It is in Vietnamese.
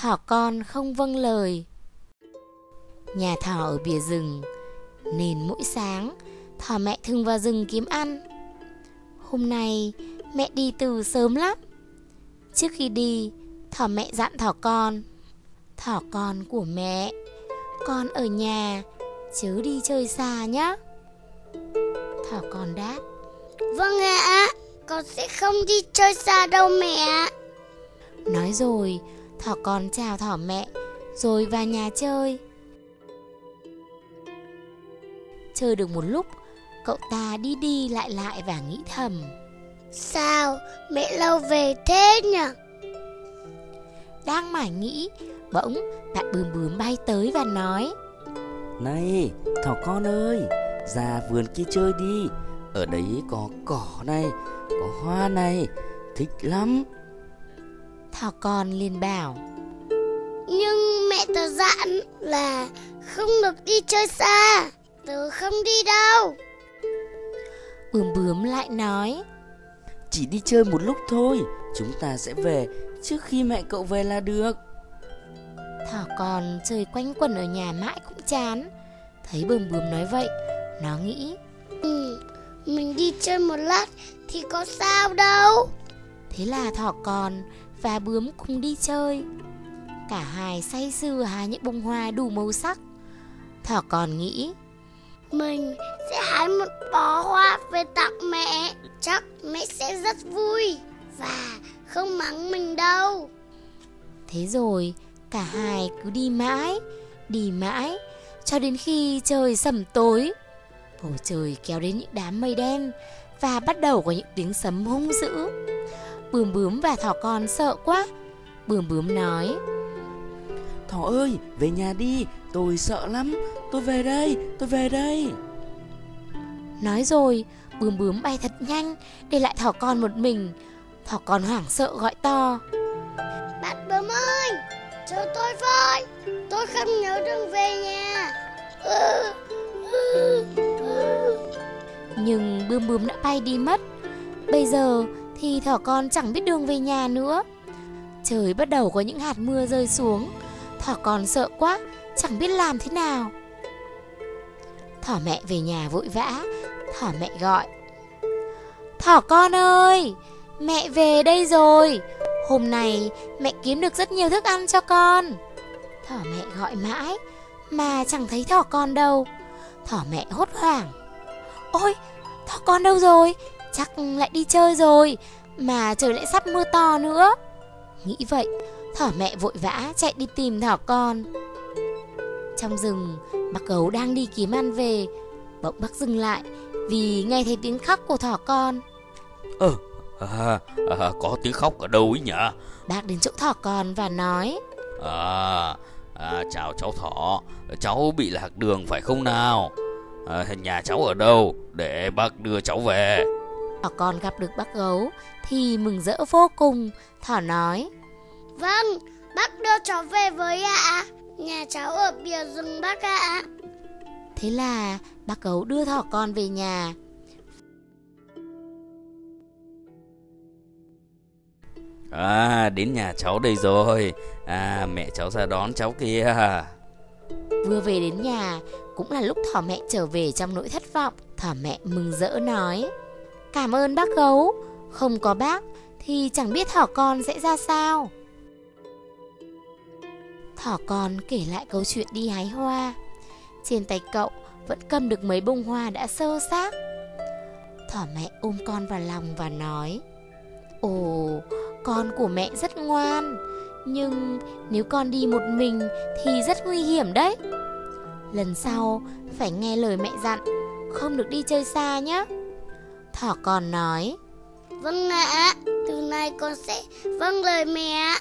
Thỏ con không vâng lời. Nhà thỏ ở bìa rừng Nên mỗi sáng Thỏ mẹ thường vào rừng kiếm ăn. Hôm nay mẹ đi từ sớm lắm. Trước khi đi Thỏ mẹ dặn thỏ con Thỏ con của mẹ Con ở nhà Chớ đi chơi xa nhé Thỏ con đáp Vâng ạ Con sẽ không đi chơi xa đâu mẹ. Nói rồi Thỏ con chào thỏ mẹ Rồi vào nhà chơi. Chơi được một lúc Cậu ta đi đi lại lại và nghĩ thầm. Sao mẹ lâu về thế nhỉ? Đang mải nghĩ Bỗng bạn bướm bướm bay tới và nói Này thỏ con ơi Ra vườn kia chơi đi. Ở đấy có cỏ này Có hoa này Thích lắm Thỏ con liền bảo. Nhưng mẹ tớ dặn là Không được đi chơi xa Tớ không đi đâu. Bướm bướm lại nói Chỉ đi chơi một lúc thôi Chúng ta sẽ về Trước khi mẹ cậu về là được. Thỏ con chơi quanh quẩn ở nhà mãi cũng chán. Thấy bướm bướm nói vậy Nó nghĩ ừ, Mình đi chơi một lát Thì có sao đâu. Thế là thỏ con và bướm cùng đi chơi. Cả hai say sưa hái những bông hoa đủ màu sắc. Thỏ con nghĩ Mình sẽ hái một bó hoa về tặng mẹ Chắc mẹ sẽ rất vui Và không mắng mình đâu. Thế rồi cả hai cứ đi mãi Đi mãi Cho đến khi trời sầm tối. Bầu trời kéo đến những đám mây đen Và bắt đầu có những tiếng sấm hung dữ Bướm bướm và thỏ con sợ quá. Bướm bướm nói Thỏ ơi về nhà đi Tôi sợ lắm. Tôi về đây Tôi về đây. Nói rồi bướm bướm bay thật nhanh Để lại thỏ con một mình. Thỏ con hoảng sợ gọi to Bạn bướm ơi Chờ tôi với. Tôi không nhớ đường về nhà. Nhưng bướm bướm đã bay đi mất. Bây giờ thì thỏ con chẳng biết đường về nhà nữa. Trời bắt đầu có những hạt mưa rơi xuống. Thỏ con sợ quá, Chẳng biết làm thế nào. Thỏ mẹ về nhà vội vã, Thỏ mẹ gọi. Thỏ con ơi, Mẹ về đây rồi. Hôm nay mẹ kiếm được rất nhiều thức ăn cho con. Thỏ mẹ gọi mãi, Mà chẳng thấy thỏ con đâu. Thỏ mẹ hốt hoảng. Ôi, thỏ con đâu rồi? Chắc lại đi chơi rồi Mà trời lại sắp mưa to nữa. Nghĩ vậy Thỏ mẹ vội vã chạy đi tìm thỏ con. Trong rừng Bác gấu đang đi kiếm ăn về. Bỗng bác dừng lại Vì nghe thấy tiếng khóc của thỏ con. Ờ à, à, Có tiếng khóc ở đâu ấy nhỉ? Bác đến chỗ thỏ con và nói. À, à chào cháu thỏ. Cháu bị lạc đường phải không nào? À, Nhà cháu ở đâu? Để bác đưa cháu về Thỏ con gặp được bác gấu Thì mừng rỡ vô cùng Thỏ nói. Vâng Bác đưa cháu về với ạ. Nhà cháu ở bìa rừng bác ạ. Thế là bác gấu đưa thỏ con về nhà. À đến nhà cháu đây rồi. À mẹ cháu ra đón cháu kia Vừa về đến nhà Cũng là lúc thỏ mẹ trở về trong nỗi thất vọng Thỏ mẹ mừng rỡ nói Cảm ơn bác gấu. Không có bác Thì chẳng biết thỏ con sẽ ra sao. Thỏ con kể lại câu chuyện đi hái hoa. Trên tay cậu vẫn cầm được mấy bông hoa đã sơ xác. Thỏ mẹ ôm con vào lòng và nói Ồ, con của mẹ rất ngoan Nhưng nếu con đi một mình thì rất nguy hiểm đấy. Lần sau phải nghe lời mẹ dặn Không được đi chơi xa nhé Thỏ con nói Vâng ạ, từ nay con sẽ vâng lời mẹ